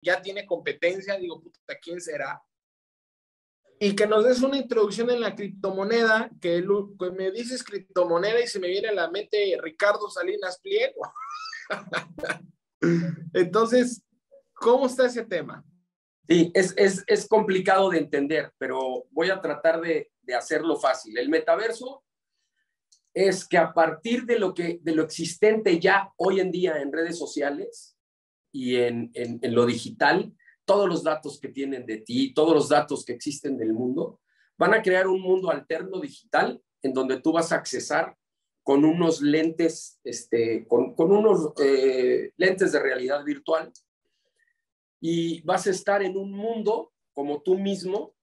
ya tiene competencia, digo, puta, ¿quién será? Y que nos des una introducción en la criptomoneda, que, me dices criptomoneda y se me viene a la mente Ricardo Salinas Pliego. Entonces, ¿cómo está ese tema? Sí, es, es, es, complicado de entender, pero voy a tratar de, de, hacerlo fácil. El metaverso es que a partir de lo, que, de lo existente ya hoy en día en redes sociales y en, en, en lo digital, todos los datos que tienen de ti, todos los datos que existen del mundo, van a crear un mundo alterno digital en donde tú vas a accesar con unos lentes, este, con, con unos eh, lentes de realidad virtual y vas a estar en un mundo como tú mismo,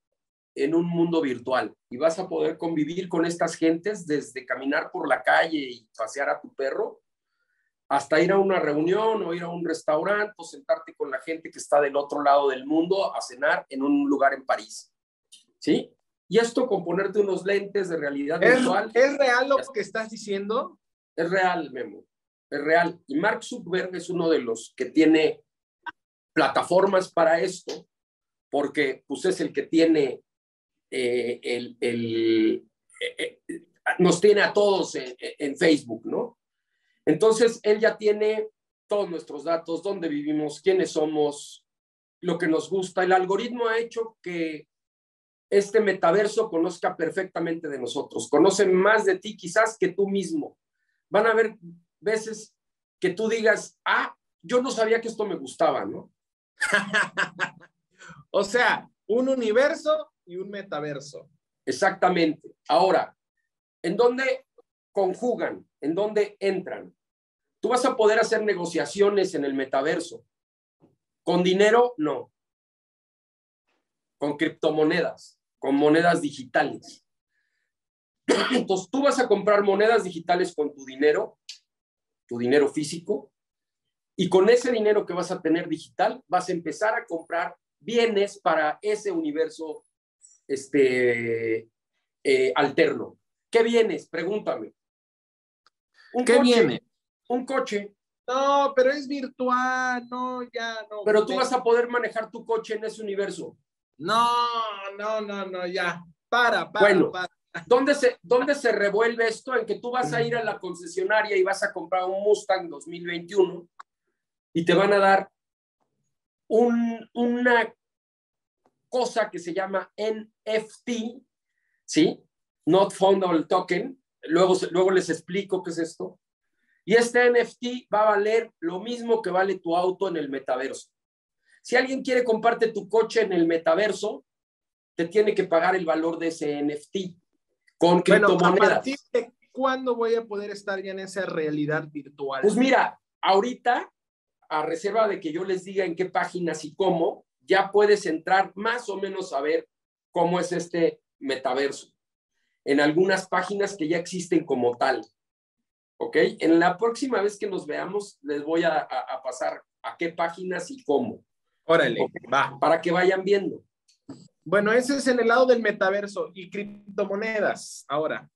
en un mundo virtual. Y vas a poder convivir con estas gentes desde caminar por la calle y pasear a tu perro hasta ir a una reunión o ir a un restaurante o sentarte con la gente que está del otro lado del mundo a cenar en un lugar en París. ¿Sí? Y esto con ponerte unos lentes de realidad ¿Es, virtual. ¿Es real lo que estás diciendo? Es real, Memo. Es real. Y Mark Zuckerberg es uno de los que tiene plataformas para esto, porque pues es el que tiene eh, el, el eh, eh, nos tiene a todos en, en, Facebook. Entonces, él ya tiene todos nuestros datos, dónde vivimos, quiénes somos, lo que nos gusta. El algoritmo ha hecho que este metaverso conozca perfectamente de nosotros, conoce más de ti quizás que tú mismo. Van a haber veces que tú digas, ah, yo no sabía que esto me gustaba, ¿no? o sea, un universo y un metaverso. Exactamente. Ahora, ¿en dónde conjugan? ¿En dónde entran? Tú vas a poder hacer negociaciones en el metaverso. ¿Con dinero? No. Con criptomonedas, con monedas digitales. Entonces, tú vas a comprar monedas digitales con tu dinero, tu dinero físico, y con ese dinero que vas a tener digital, vas a empezar a comprar bienes para ese universo este, eh, alterno. ¿Qué bienes? Pregúntame. Un ¿Qué coche, viene? Un coche. No, pero es virtual, no, ya no. Pero tú vas a poder manejar tu coche en ese universo. No, no, no, no, ya. Para, para, bueno, para. ¿dónde se, ¿Dónde se revuelve esto? En que tú vas a ir a la concesionaria y vas a comprar un Mustang 2021 y te van a dar un, una cosa que se llama NFT, ¿sí? Not Fundable Token. Luego, luego les explico qué es esto. Y este NFT va a valer lo mismo que vale tu auto en el metaverso. Si alguien quiere comprarte tu coche en el metaverso, te tiene que pagar el valor de ese NFT con criptomonedas. Bueno, ¿Cuándo voy a poder estar ya en esa realidad virtual? Pues mira, ahorita a reserva de que yo les diga en qué páginas y cómo, ya puedes entrar más o menos a ver cómo es este metaverso. En algunas páginas que ya existen como tal. ¿Ok? En la próxima vez que nos veamos, les voy a, a, pasar a qué páginas y cómo. Órale, okay, va. Para que vayan viendo. Bueno, ese es en el lado del metaverso y criptomonedas. Ahora,